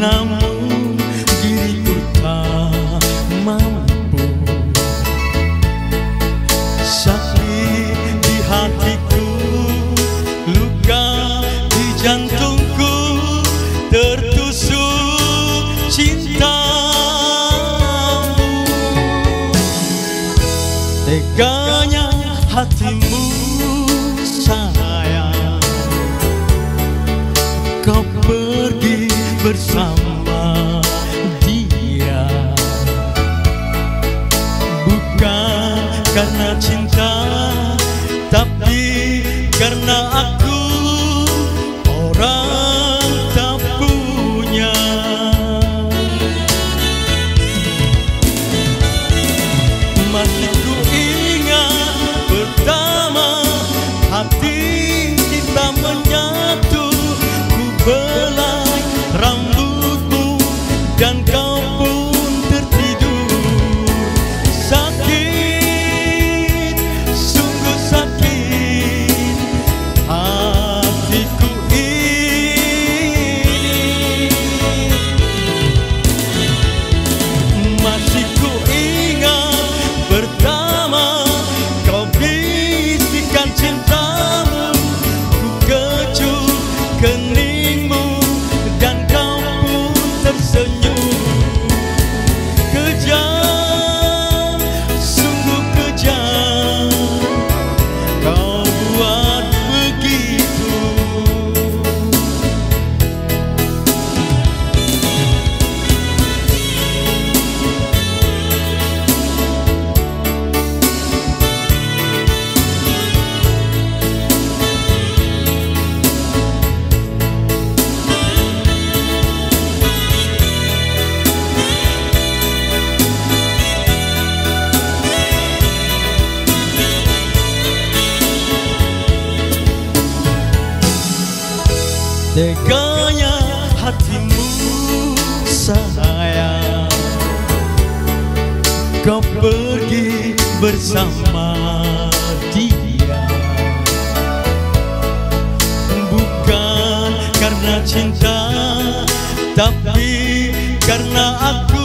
namun diriku tak mampu. Sakit di hatiku luka di jantungku tertusuk cinta teganya hatimu karena cinta Teganya hatimu sayang. Kau pergi bersama dia. Bukan karena cinta Tapi karena aku.